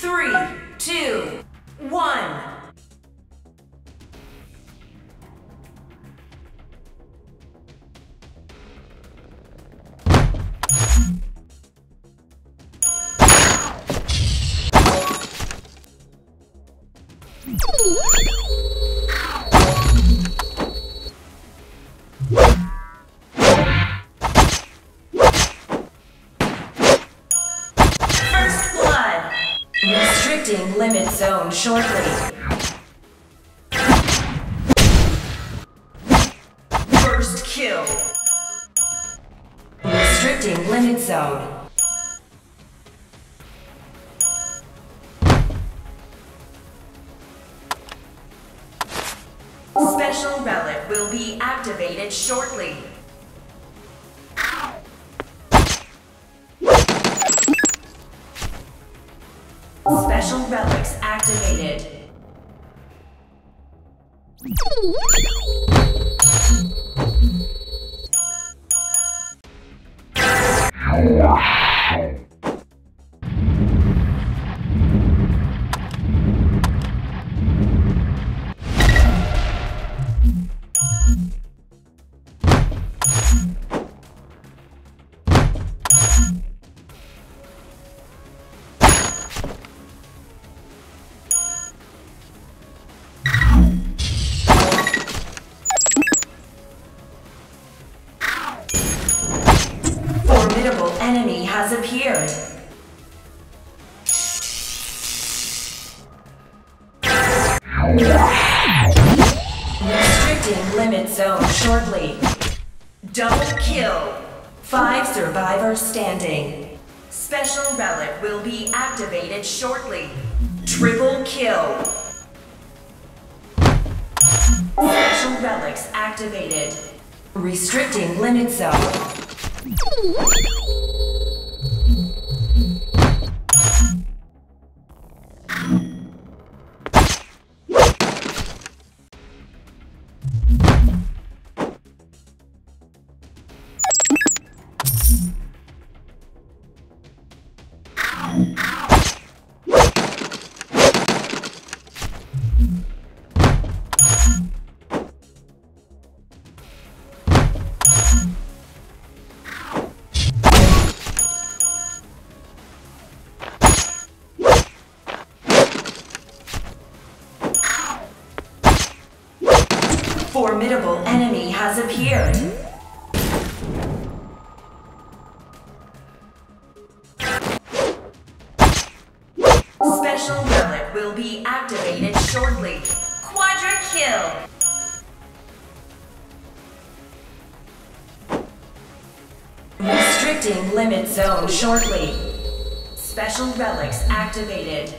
Three, two, one. Limit zone shortly. First kill. Restricting limit zone. Special relic will be activated shortly. Special relics activated. Formidable enemy has appeared. Restricting limit zone shortly. Double kill. Five survivors standing. Special relic will be activated shortly. Triple kill. Special relics activated. Restricting limit zone. Ow. Formidable enemy has appeared. Special relic will be activated shortly. Quadra kill. Restricting limit zone shortly. Special relics activated.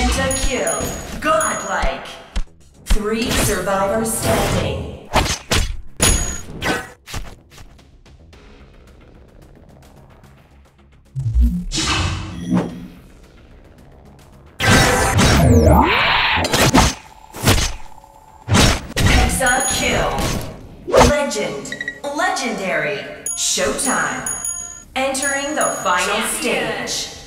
Penta kill. Godlike. Three survivors standing. Hexa kill. Legend. Legendary. Showtime. Entering the final Champion. stage.